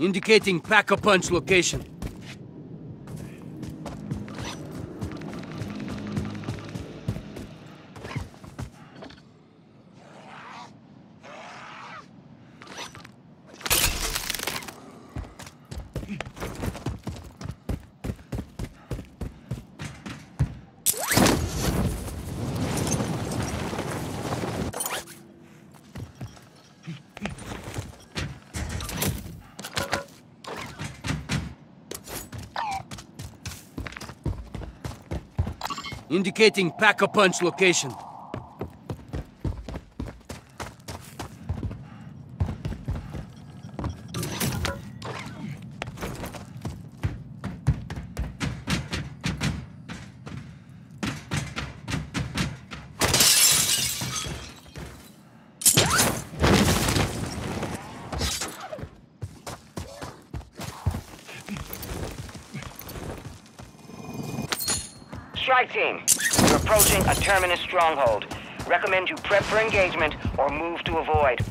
Indicating Pack-a-Punch location. Indicating Pack-a-Punch location. Strike team, approaching a terminus stronghold. Recommend you prep for engagement or move to avoid.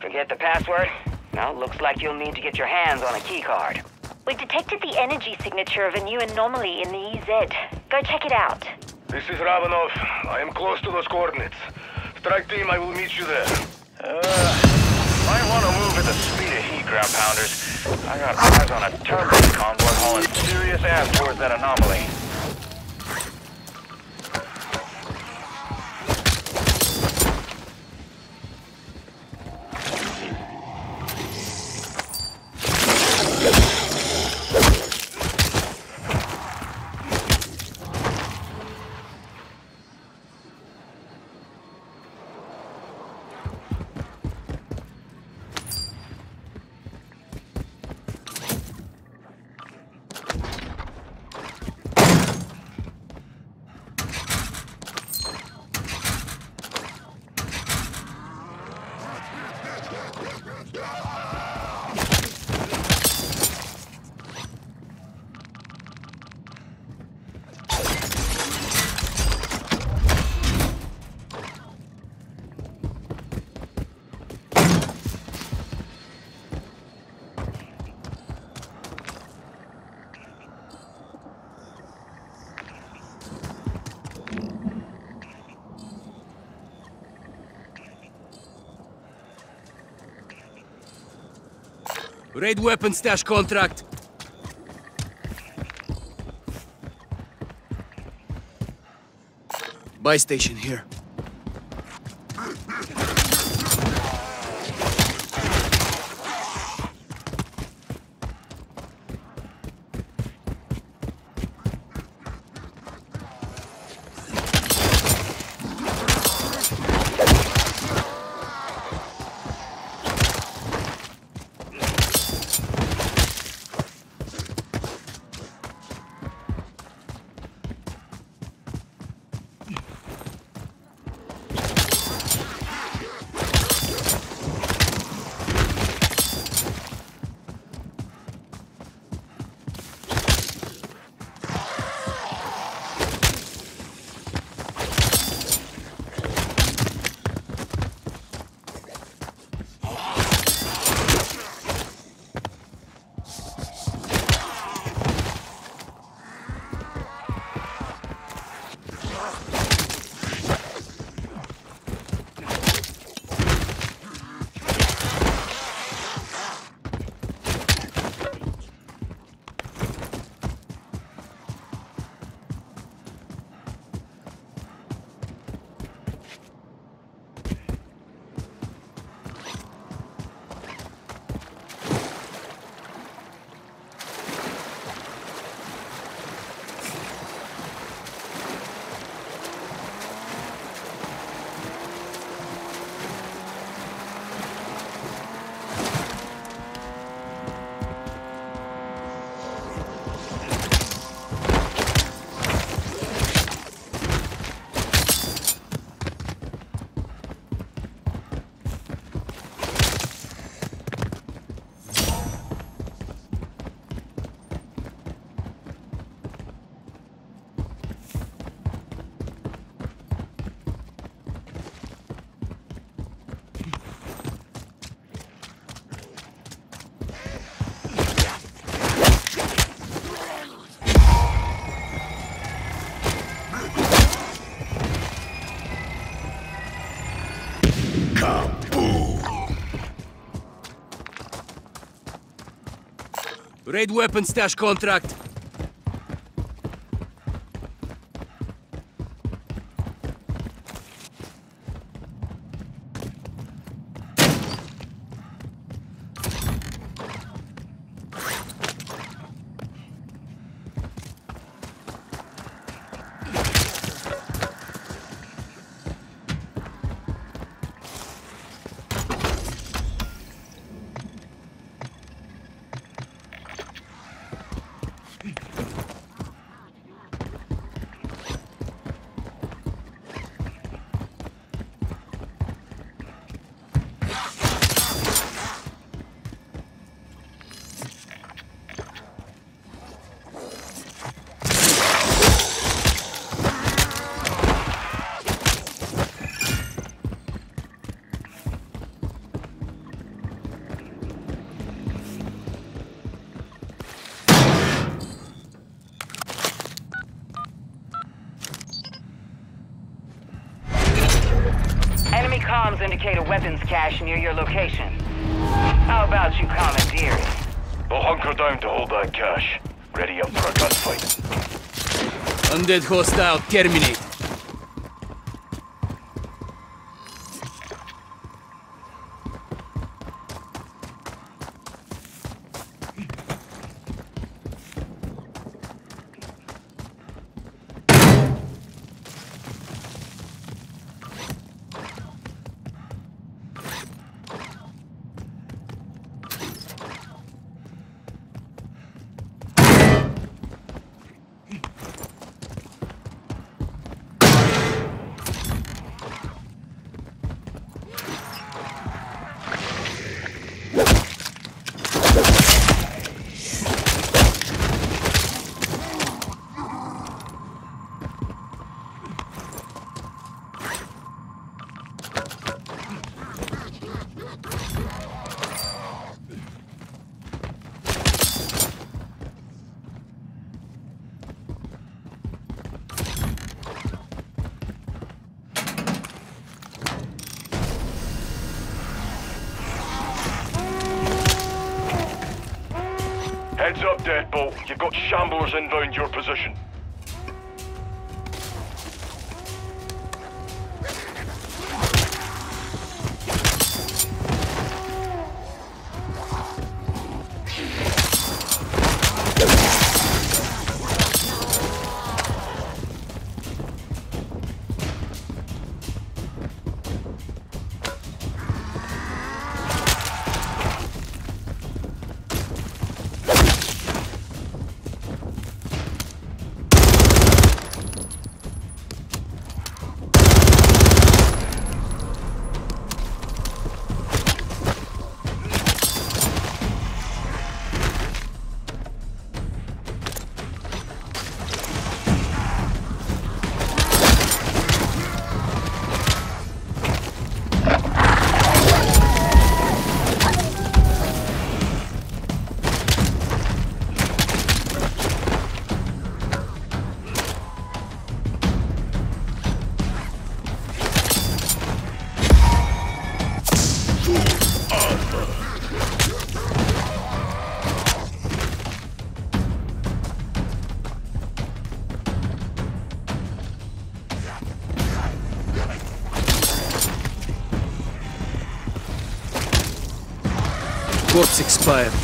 Forget the password? Now, looks like you'll need to get your hands on a keycard. We detected the energy signature of a new anomaly in the EZ. Go check it out. This is Ravenov. I am close to those coordinates. Strike team, I will meet you there. Uh, might want to move at the speed of heat, ground pounders. I got eyes on a turbine convoy hauling serious ass towards that anomaly. Raid weapon stash contract. Buy station here. Raid weapon stash contract. Indicate a weapons cache near your location. How about you commandeer it? We'll hunker down to hold that cache. Ready up for a gunfight. Undead hostile terminate. Deadbolt. Oh, you've got shamblers inbound your position. Corpse expired.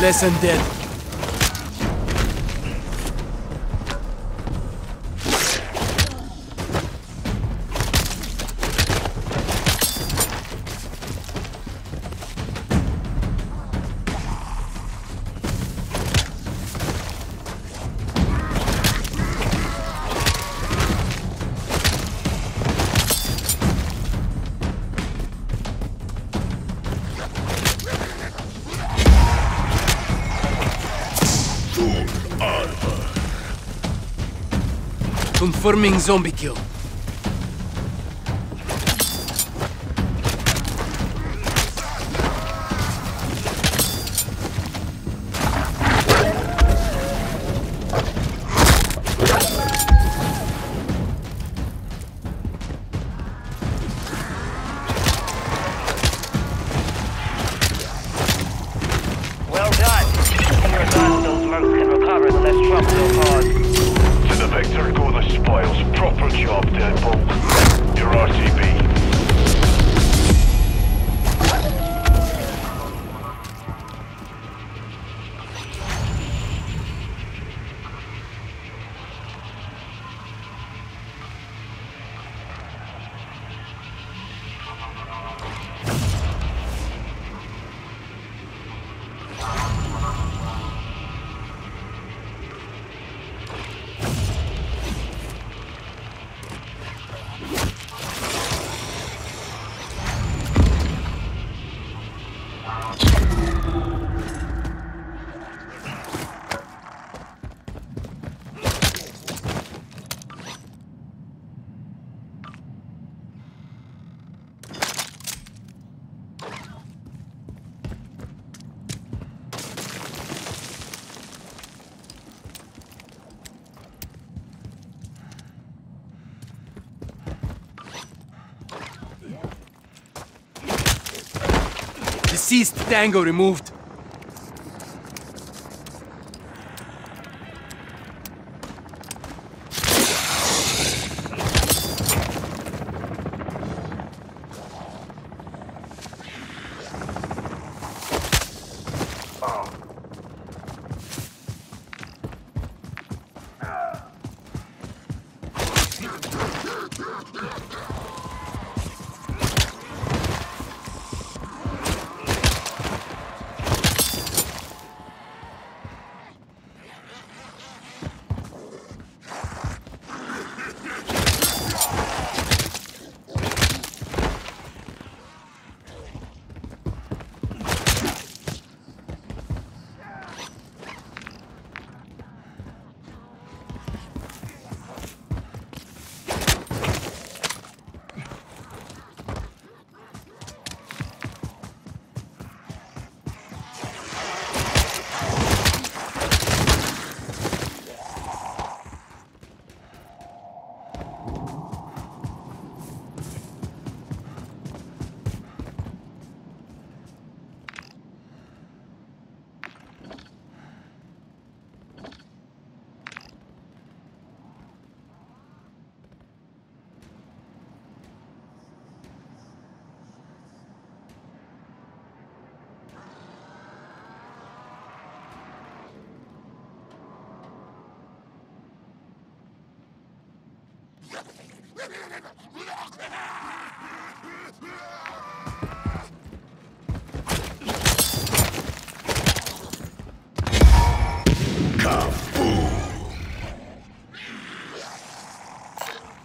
One less undead. Confirming zombie kill. Tango removed.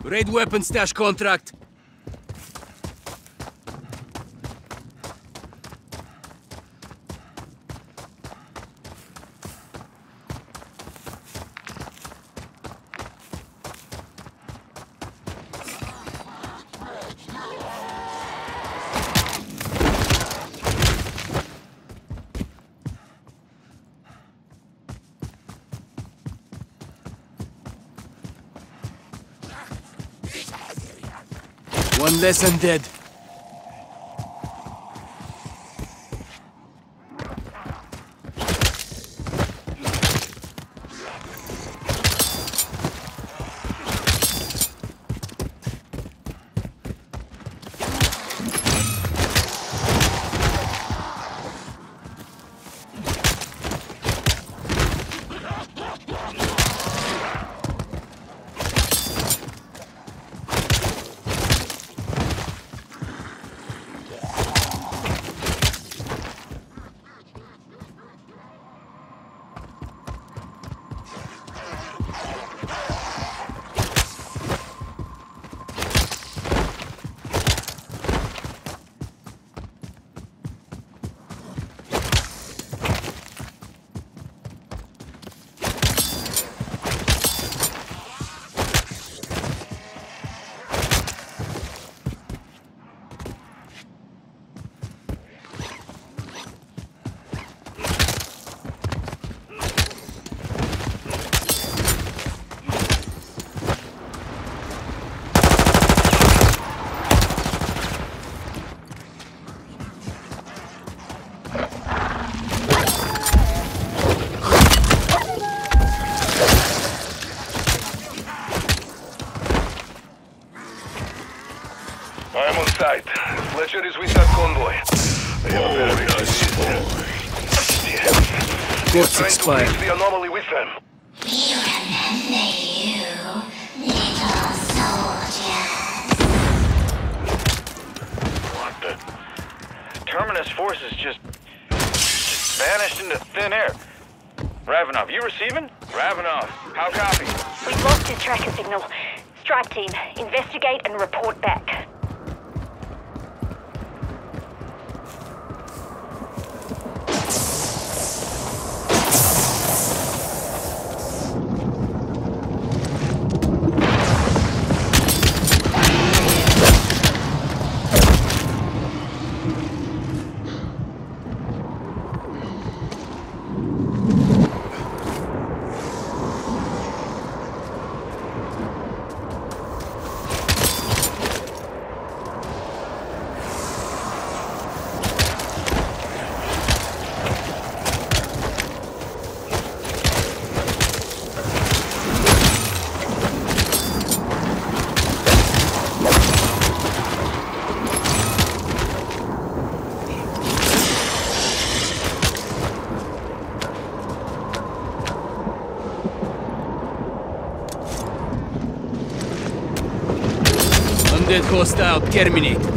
Raid weapon stash contract. Less undead. Like, Hostile terminate.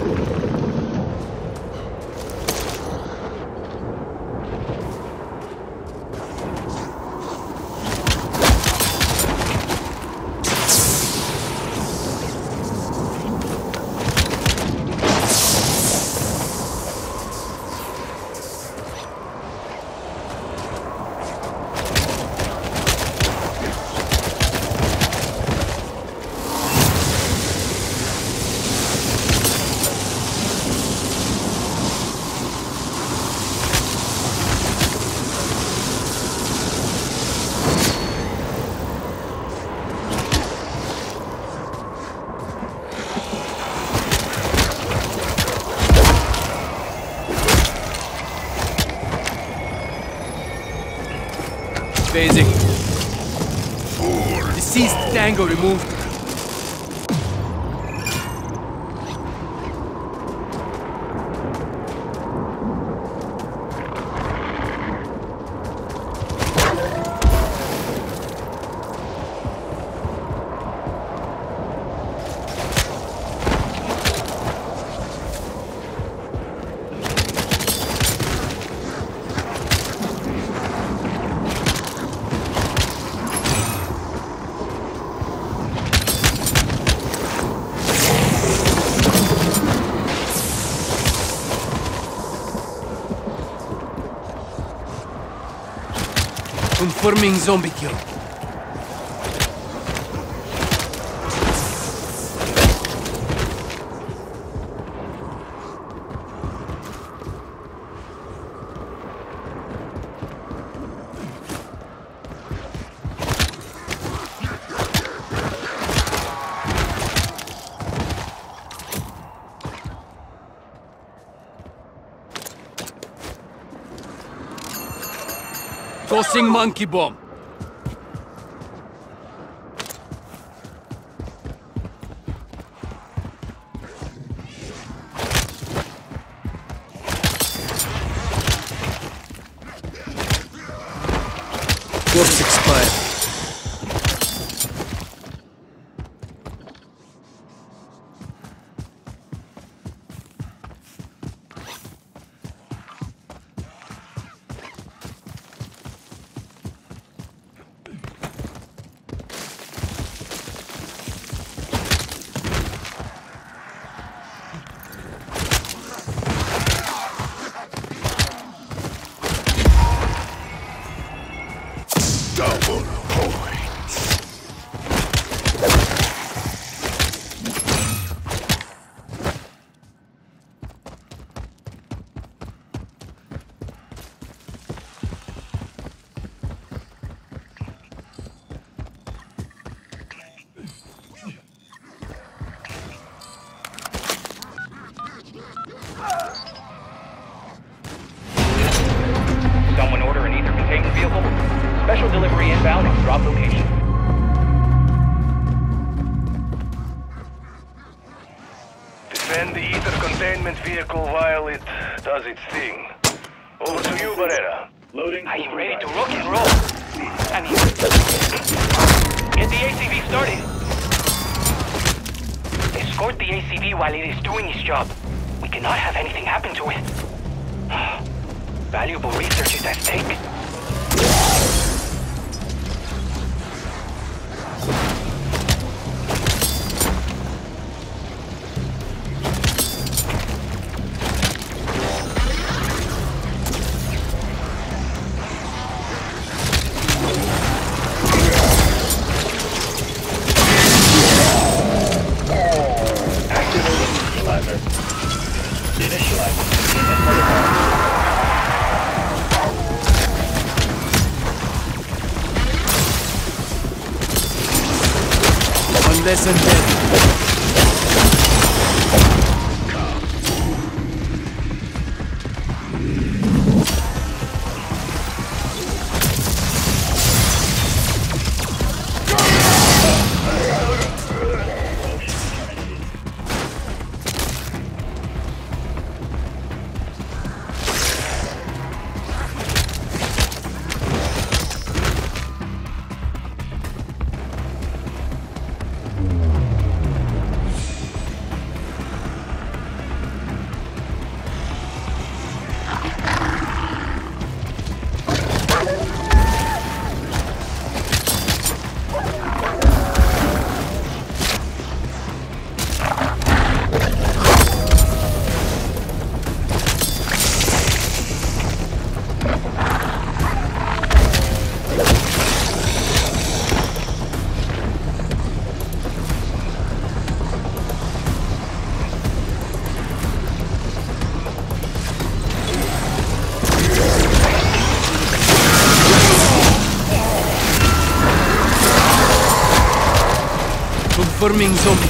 phasing. Fool. Deceased Tango removed. Confirming zombie kill. monkey bomb. Sierra. Loading. I am ready to rock and roll. I mean, get the ACV started. Escort the ACV while it is doing its job. We cannot have anything happen to it. Valuable research is at stake. forming zombie.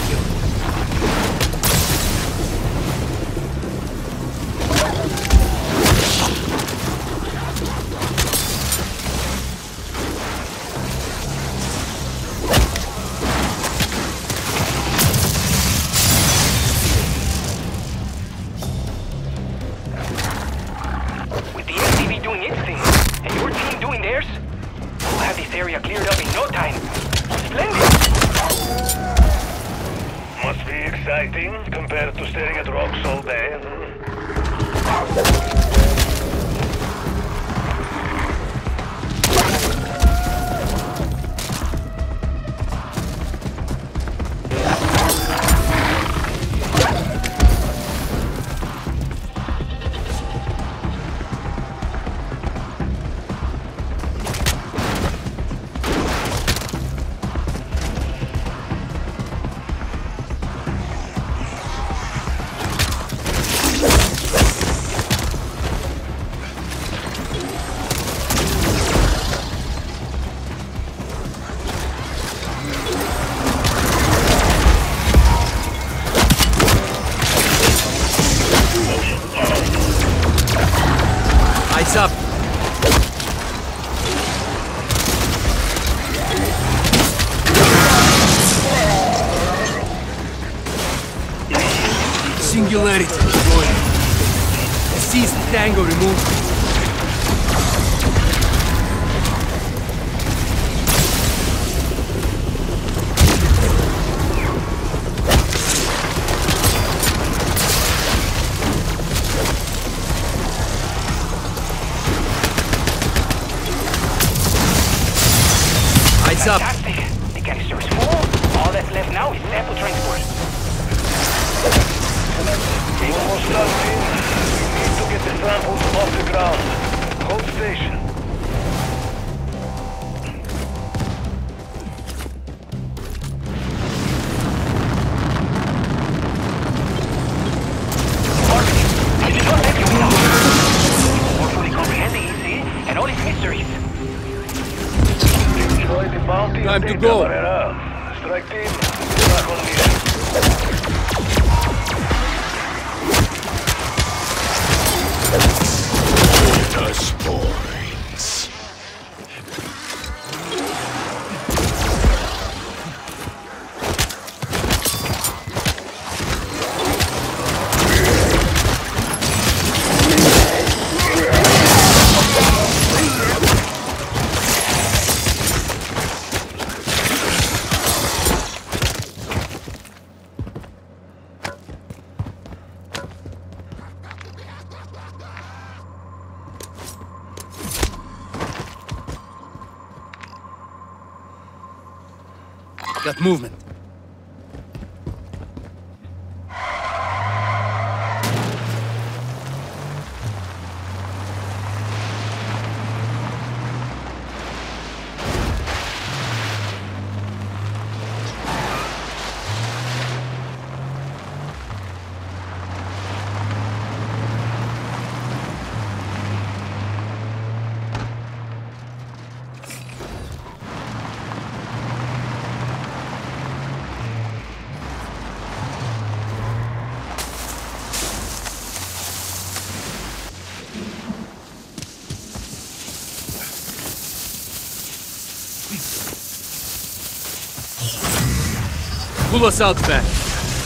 Pull us out back.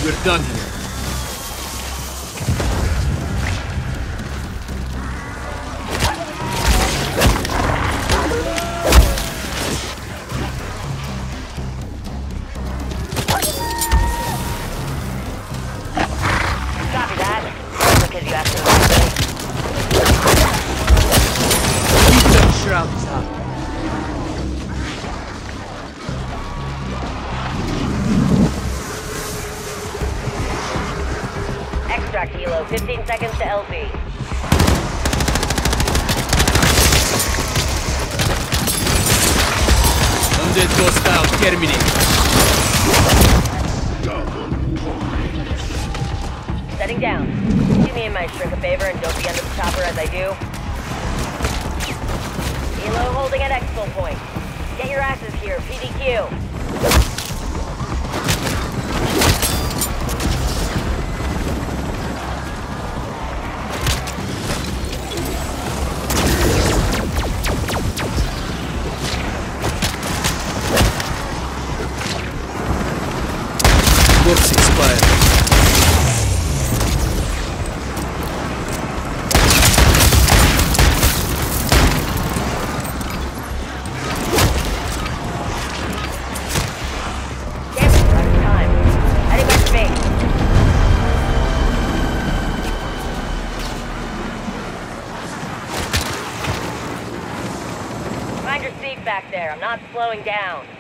We're done here. 15 seconds to LZ. Undead ghost out. Terminate. Setting down. Do me and my shrink a favor and don't be under the chopper as I do. Helo holding at exfil point. Get your asses here, PDQ. I'm not slowing down.